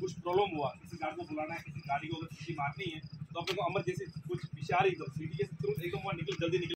कुछ प्रॉब्लम हुआ। किसी गाड़ी को बुलाना है, किसी गाड़ी को अगर सीटी मारनी है तो अपने को अमर जैसे कुछ विचार एकदम सीटी जैसे तुरंत एकदम वहाँ निकल, जल्दी निकल